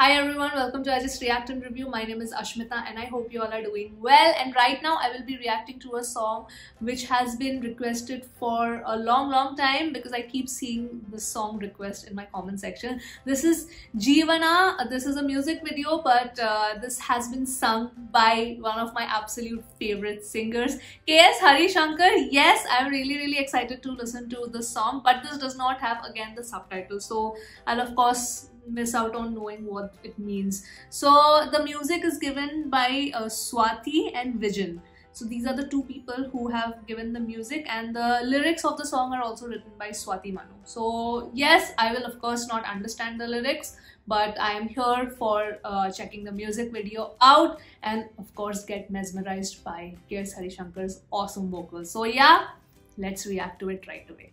Hi everyone, welcome to Just React and Review. My name is Ashmita and I hope you all are doing well. And right now I will be reacting to a song which has been requested for a long, long time because I keep seeing this song request in my comment section. This is Jeevana. This is a music video, but uh, this has been sung by one of my absolute favorite singers, K.S. Harishankar. Yes, I'm really, really excited to listen to this song, but this does not have again the subtitles. So I'll of course miss out on knowing what it means. So the music is given by uh, Swathy and Vijin. So these are the two people who have given the music and the lyrics of the song are also written by Swathy Manu. So yes, I will of course not understand the lyrics, but I am here for uh, checking the music video out and of course get mesmerized by K.S. Harishankar's awesome vocals. So yeah, let's react to it right away.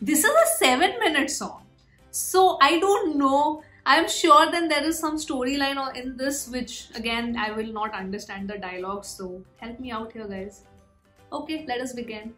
This is a 7 minute song. So I don't know. I'm sure then there is some storyline in this which again I will not understand the dialogue. So help me out here, guys. Okay, let us begin.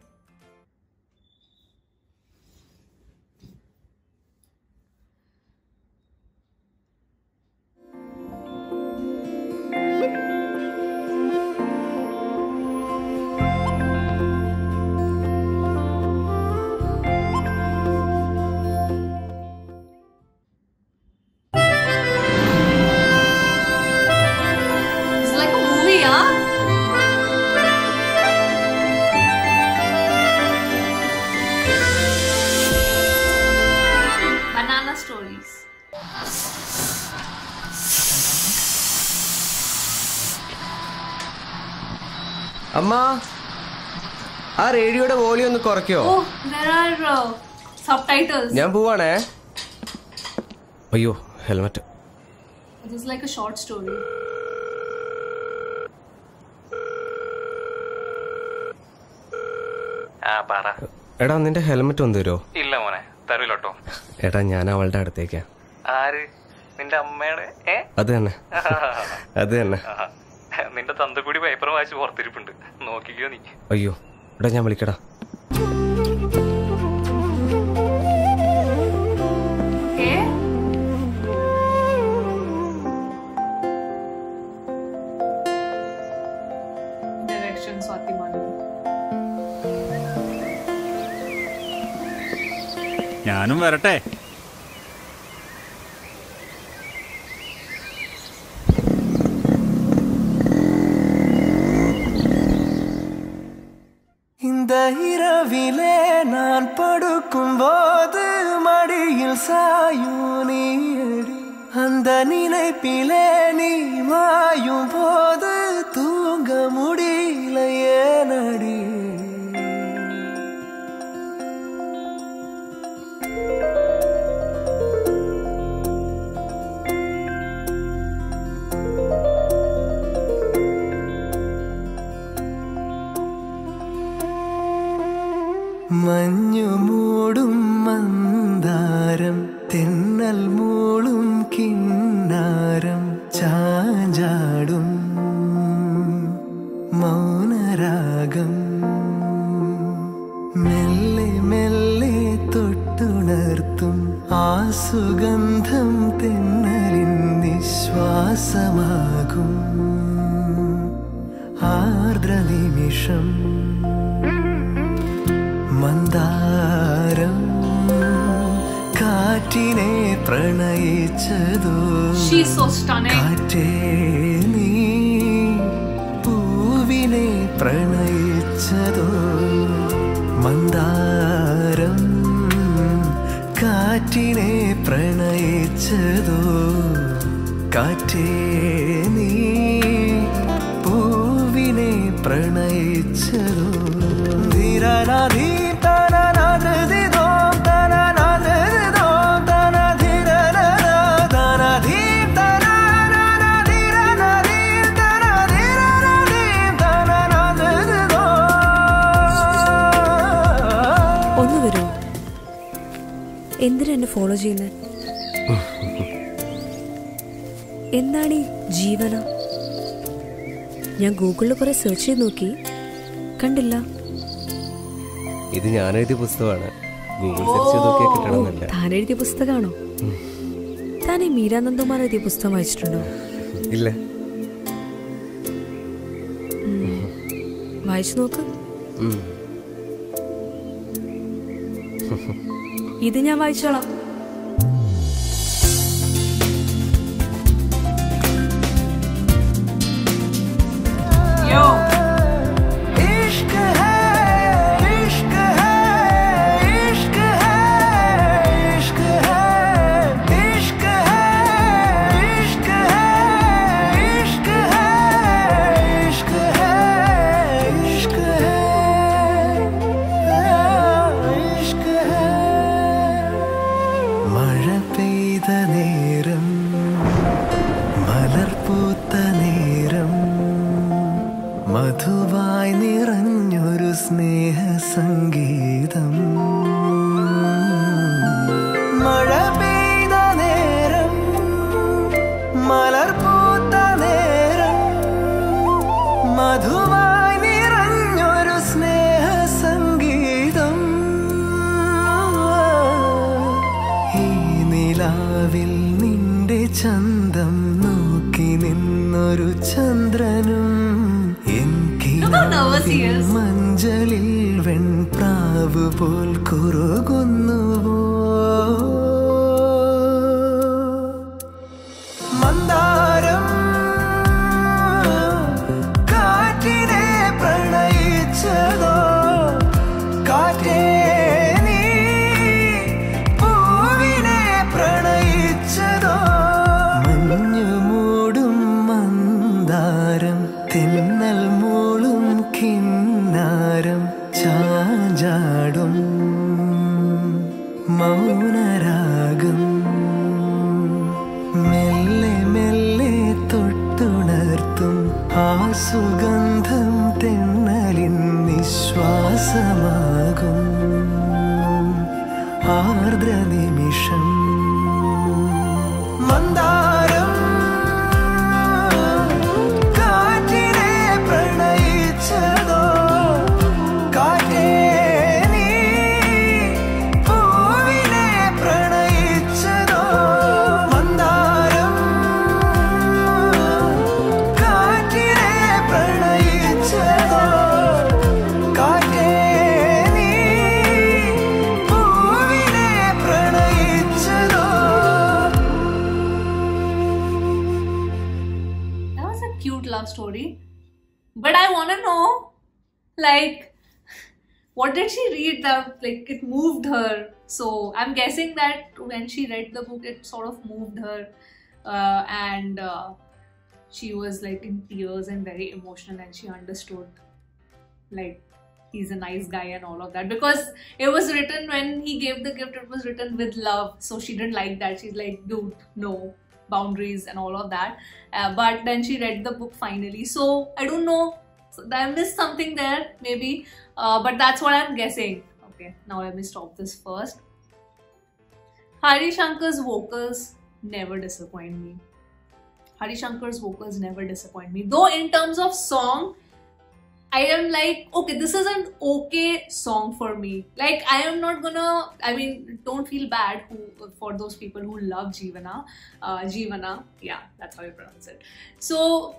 stories. അമ്മ ആ റേഡിയോയുടെ volume ഒന്ന് കുറയ്ക്കോ. ഞാൻ പോവാണേ. അയ്യോ helmet like a short story എടാ നിന്റെ helmet ഒന്ന് തരുമോ ഇല്ല മോനെ തരൂലോട്ടോ. എടാ ഞാൻ അവളുടെ അടുത്തേക്കാ. ആര്? നിന്റെ അമ്മയുടെ? അത് തന്നെ. അത് തന്നെ. നിന്റെ നിന്റെ തന്തക്കൂടി പേപ്പർ വായിച്ച് പുറത്തിരിപ്പുണ്ട്. നോക്കിക്കോ നീ. അയ്യോ എടാ ഞാൻ വിളിക്കടാ. ഞാനും വരട്ടെ இந்த இரவிலே நான் படுக்கும் போது மடியில் சாயும் நீயடி அந்த நினைப்பிலே நீ மாயும் போது தூங்க முடியல മന്ദാരം കാറ്റിനെ പ്രണയിച്ചതോ. കാറ്റേ നീ പൂവിനെ പ്രണയിച്ചതോ? മന്ദാരം കാറ്റിനെ പ്രണയിച്ചതോ? കാറ്റേ നീ പൂവിനെ പ്രണയിച്ചതോ? ധീരനാധീ എന്തിനാ എന്നെ ഫോളോ ചെയ്യുന്നത് എന്താണ് ഈ ജീവന? ഞാൻ ഗൂഗിളിൽ കുറെ സെർച്ച് ചെയ്ത് നോക്കി. കണ്ടില്ല. ഇത് ഞാൻ എഴുതിയ പുസ്തകമാണ്. ഗൂഗിൾ സെർച്ച് ചെയ്ത് നോക്കിയാൽ കിട്ടണമെന്നില്ല. താൻ എഴുതിയ പുസ്തകമാണോ? താൻ ഈ മീരാനന്ദകുമാർ എഴുതിയ പുസ്തകം വായിച്ചിട്ടുണ്ടോ? ഇല്ല. വായിച്ചു നോക്ക്. ഇത് ഞാൻ വായിച്ചോളാം Yo! മഴ പെയ്ത നേരം മലർപ്പൂത്ത നേരം മധുവായി നിറഞ്ഞൊരു സ്നേഹ സംഗീതം മഴ പെയ്ത നേരം മലർപ്പൂത്ത നേരം മധുവായി തോൽക്കുറുകുന്നുവോ രസമാകും. ആർദ്ര നിമിഷം Manda like, what did she read that, like, it moved her? So I'm guessing that when she read the book, it sort of moved her. Uh, and uh, she was, like, in tears and very emotional, and she understood, like, he's a nice guy and all of that. Because it was written when he gave the gift, it was written with love. So she didn't like that. She's like, dude, no boundaries and all of that. Uh, but then she read the book finally. So I don't know. So I missed something there, maybe. Uh, but that's what I'm guessing. Okay, now let me stop this first. Hari Shankar's vocals never disappoint me. Hari Shankar's vocals never disappoint me. Though in terms of song, I am like, okay, this is an okay song for me. Like, I am not gonna, I mean, don't feel bad who, for those people who love Jeevana. Uh, Jeevana, yeah, that's how you pronounce it. So,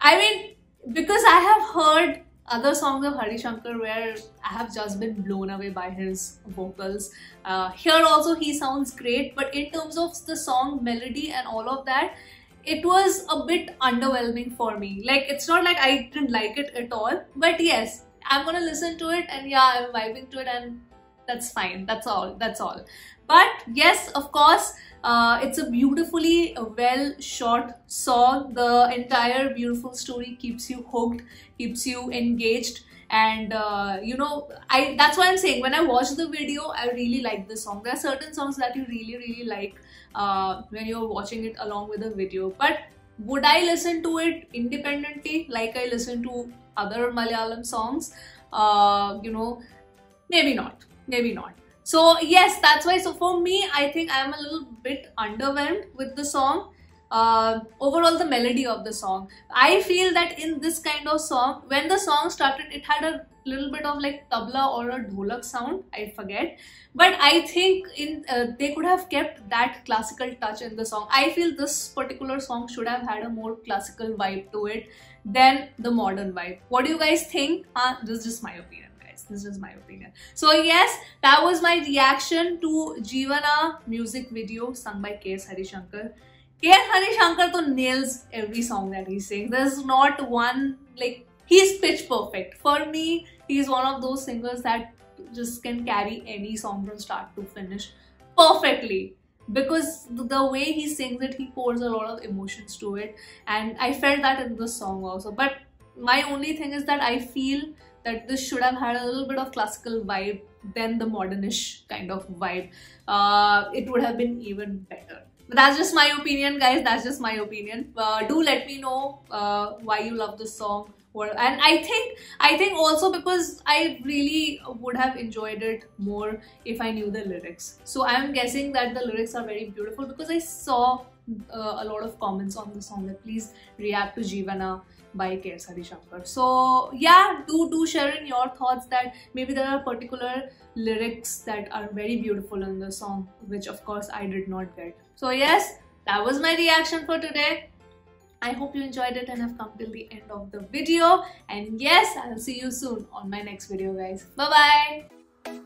I mean, because I have heard other songs of Hari Shankar where I have just been blown away by his vocals. Uh, here also he sounds great, but in terms of the song melody and all of that, it was a bit underwhelming for me. Like it's not like I didn't like it at all, but yes, I'm gonna listen to it and yeah, I'm vibing to it and that's fine. That's all. That's all. But yes, of course, uh, it's a beautifully well shot song. The entire beautiful story keeps you hooked, keeps you engaged, and uh, you know, I that's why I'm saying when I watched the video, I really liked the song. There are certain songs that you really, really like uh, when you're watching it along with the video. But would I listen to it independently like I listen to other Malayalam songs? Uh, you know, maybe not. Maybe not. So yes, that's why. So for me, I think I'm a little bit underwhelmed with the song. uh, overall the melody of the song. I feel that in this kind of song, when the song started, it had a little bit of like tabla or a dholak sound. I forget, but I think in uh, they could have kept that classical touch in the song. I feel this particular song should have had a more classical vibe to it than the modern vibe. What do you guys think? Uh, this is just my opinion. Guys. This is my opinion. So yes, that was my reaction to Jeevana music video sung by K.S. Harishankar. K.S. Harishankar to nails every song that he sings. There's not one like he's pitch perfect. For me, he's one of those singers that just can carry any song from start to finish perfectly because the the way he sings it he pours a lot of emotions to it and i felt that in the song also but my only thing is that i feel that this should have had a little bit of classical vibe than the modernish kind of vibe. Uh, it would have been even better. But that's just my opinion guys. That's just my opinion. Uh, do let me know uh, why you love this song. And i think i think also because i really would have enjoyed it more if i knew the lyrics. So i'm guessing that the lyrics are very beautiful because i saw uh, a lot of comments on the song that please react to Jeevana by K.S. Shankar. So yeah, do do share in your thoughts that maybe there are particular lyrics that are very beautiful in the song, which of course I did not get. So yes, that was my reaction for today. I hope you enjoyed it and have come till the end of the video. And yes, I'll see you soon on my next video guys. Bye bye.